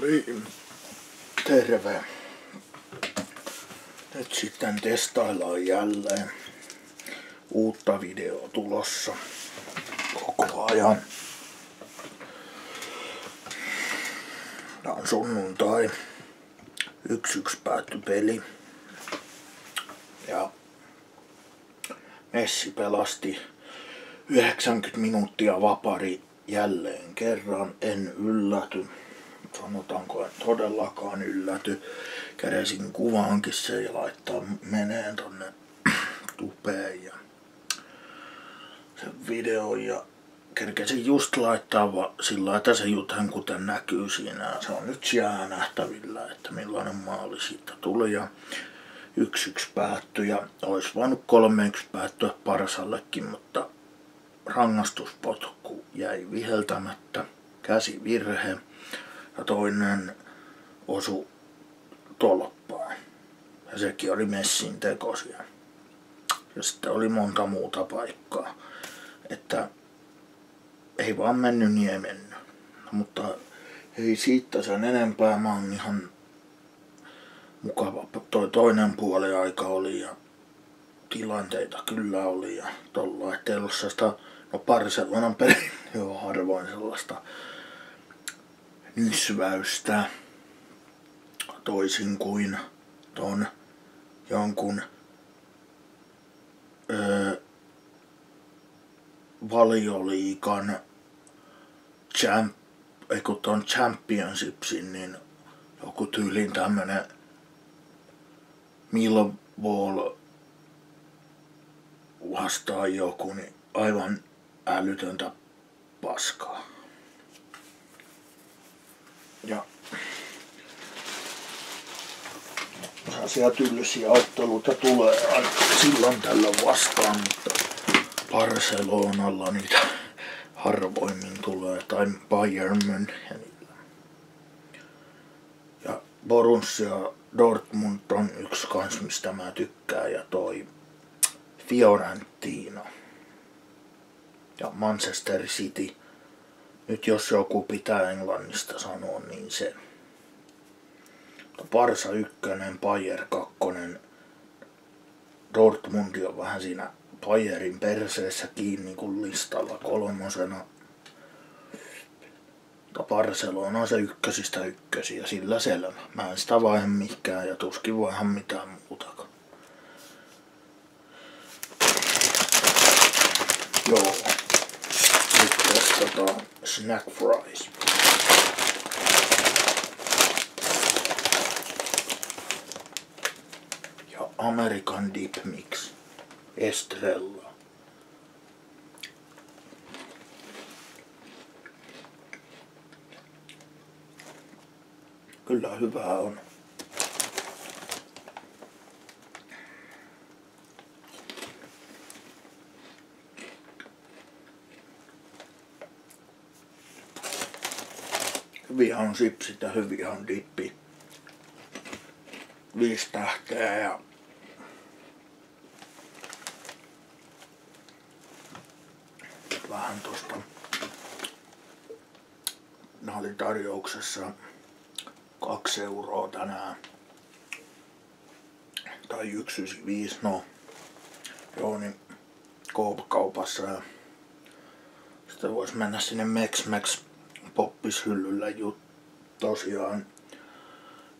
Niin, terve. Nyt sitten testaillaan jälleen uutta videoa tulossa koko ajan. Tää on sunnuntai. Yksi yksi päätty peli. Ja Messi pelasti 90 minuuttia vapari jälleen kerran. En ylläty. Sanotaanko en todellakaan ylläty. Kädesin kuvaankin se ja laittaa meneen tonne tupeen ja sen video ja kerkesin just laittaa va, sillä että se juthan kuten näkyy siinä. Se on nyt jää nähtävillä, että millainen maali siitä tuli ja yksi yksi päättyi ja olisi voinut kolme yksi päättyä Parsallekin, mutta rangaistuspotku jäi viheltämättä, käsivirhe ja toinen osu tolppaan. Ja sekin oli messin tekosia. Ja sitten oli monta muuta paikkaa. Että ei vaan mennyt niin ei mennyt. Mutta ei siitä sen enempää. Mä oon ihan mukava. Toi toinen puoli aika oli ja tilanteita kyllä oli ja tolla, ettei ollut sellaista, no Barcelonan peli, joo harvoin sellaista nysväystä toisin kuin ton jonkun öö, valioliikan champ, eikö ton championshipsin, niin joku tyylin tämmönen Millwall vastaan joku, niin aivan älytöntä paskaa. Sellaisia tylsiä otteluita tulee aina silloin tällä vastaan, mutta Barcelonalla niitä harvoimmin tulee, tai Bayern Münchenillä. Ja Borussia Dortmund on yksi kans, mistä mä tykkään, ja toi Fiorentina ja Manchester City. Nyt jos joku pitää Englannista sanoa, niin se. Parsa ykkönen, Bayer kakkonen, Dortmund on vähän siinä Bayerin perseessä kiinni kuin listalla kolmosena. Barcelona on se ykkösistä ykkösiä, sillä selvä. Mä en sitä vaihe mikään ja tuskin voihan mitään muutakaan. Joo. Nyt testataan snack fries. Ja American Dip Mix. Estrella. Kyllä hyvää on. Hyviä on sipsit ja hyviä on dippi. Viisi tähteä ja vähän tosta. Nämä oli tarjouksessa kaksi euroa tänään. Tai 195, no. Joo, niin Coop-kaupassa ja sitten voisi mennä sinne Mex Mex poppishyllyllä jut, tosiaan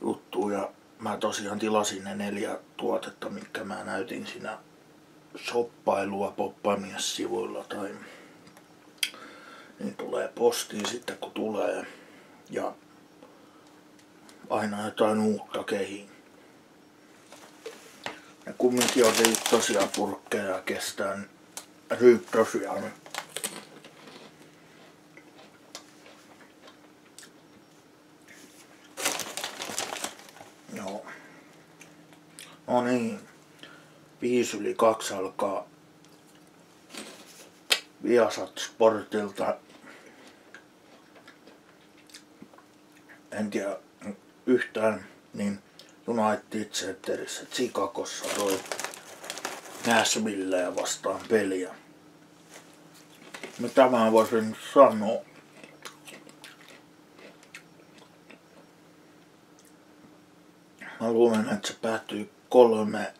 juttu ja mä tosiaan tilasin ne neljä tuotetta, mitkä mä näytin siinä shoppailua poppamies-sivuilla tai niin tulee postiin sitten kun tulee ja aina jotain uutta kehiin. Ja kumminkin on tosiaan purkkeja kestää ryyp tosiaan Joo. No niin. Viisi yli kaksi alkaa Viasat Sportilta. En tiedä yhtään, niin United Centerissä Chicagossa toi Nashville vastaan peliä. Mitä mä voisin sanoa? Mä luulen, että se päättyy kolme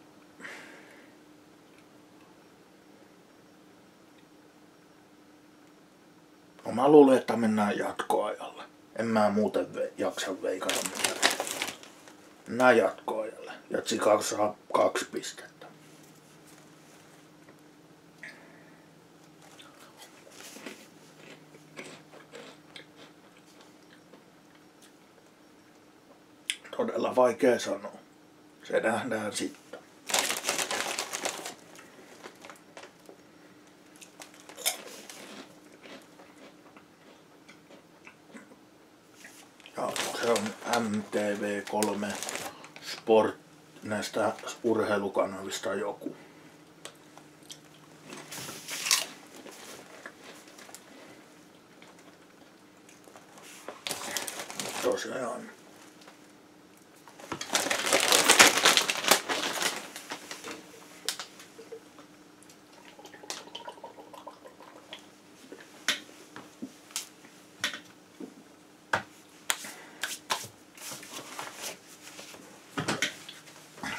mä luulen, että mennään jatkoajalle. En mä muuten ve- jaksa veikata mitään. Mennään jatkoajalle. Ja Chicago saa kaksi pistettä. Todella vaikea sanoa. Se nähdään sitten. Ja se on MTV3 Sport näistä urheilukanavista joku. Tosiaan.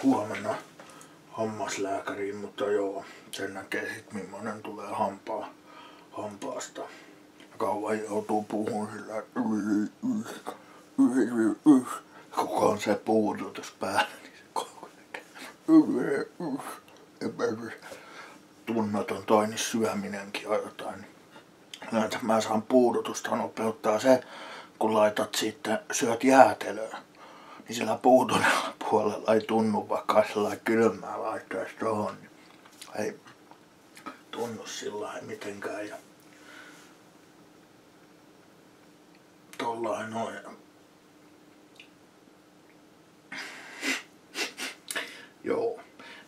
Huomenna hammaslääkäriin, mutta joo, sen näkee sit millainen tulee hampaa, hampaasta. Kauan joutuu puhumaan sillä koko on se puudutus päällä, niin se koko tunnaton toinen syöminenkin on jotain. Yleensä mä saan puudutusta nopeuttaa se, kun laitat sitten, syöt jäätelöä niin sillä puutun puolella ei tunnu, vaikka sillä kylmää laittaisi tuohon, niin ei tunnu sillä mitenkään. Ja tollain noin. Joo.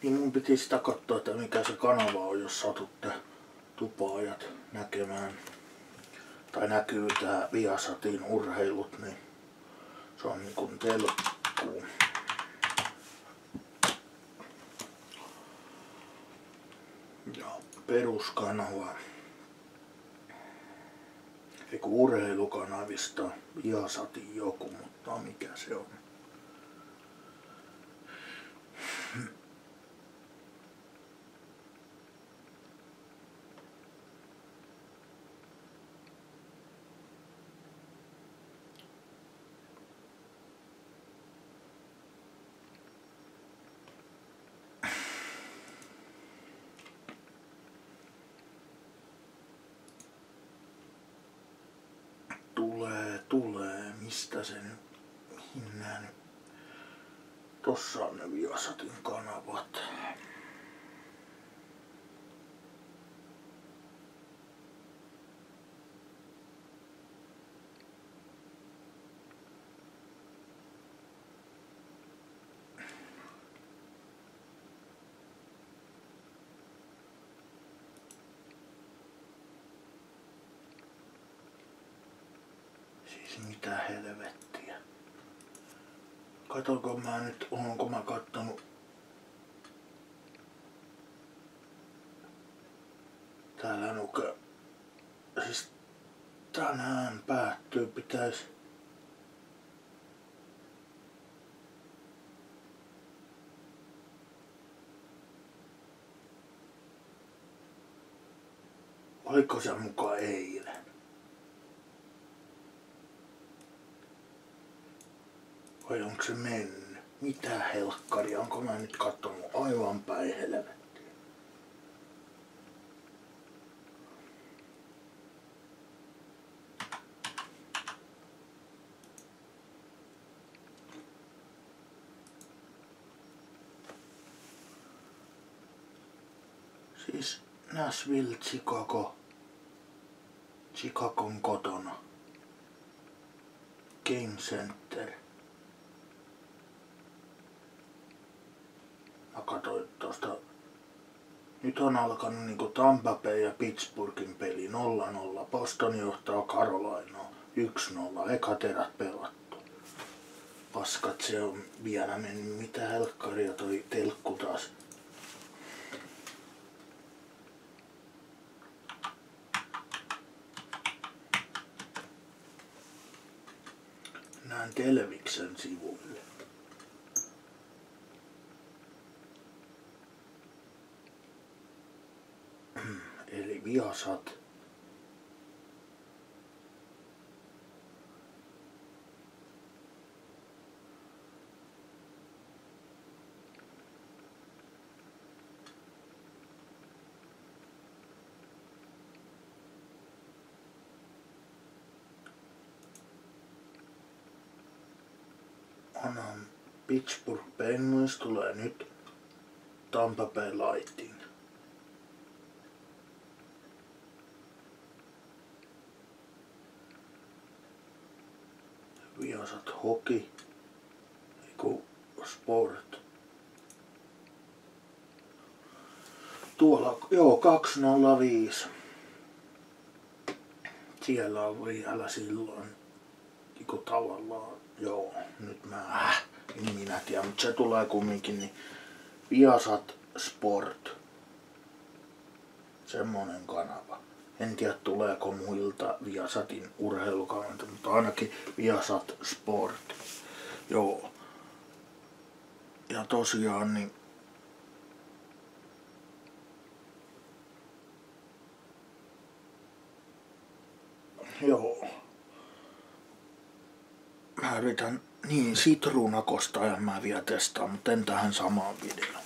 Niin mun piti sitä katsoa, että mikä se kanava on, jos satutte tupaajat näkemään. Tai näkyy tää Viasatin urheilut, niin se on niin kuin telkkuu. Ja peruskanava. Eiku urheilukanavista Viasatin joku, mutta mikä se on? Tulee, tulee. Mistä se nyt? Mihin nää nyt? Tossa on ne Viasatin kanavat. Siis mitä helvettiä. Katonko mä nyt, onko mä kattonut Täällä nuke. Siis tänään päättyy, pitäis Oliko se muka eilen? Vai onko se mennyt? Mitä helkkaria? Onko mä nyt kattonut aivan päin helvettiä? Siis Nashville, Chicago. Chicagon kotona. Game Center. Nyt on alkanut niinku Tampa Bay ja Pittsburghin peli 0-0. Boston johtaa Carolina 1-0. Ekat erät pelattu. Paskat se on vielä mennyt. Mitä helkkaria toi telkku taas. Näen Televiksen sivuille. Viasat. Annan Pittsburgh Penguins tulee nyt Tampa Bay Lightning. Viasat Hoki, eiku Sport. Tuolla, joo, 205. Siellä on vielä silloin, niin tavallaan, joo, nyt mä, äh, en minä tiedä, mutta se tulee kumminkin, niin Viasat Sport. Semmonen kanava. En tiedä tuleeko muilta Viasatin urheilukanavalta, mutta ainakin Viasat Sport. Joo. Ja tosiaan niin Joo. Mä yritän niin sitruunakosta ja mä vielä testaan, mutta en tähän samaan videoon.